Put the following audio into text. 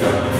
God.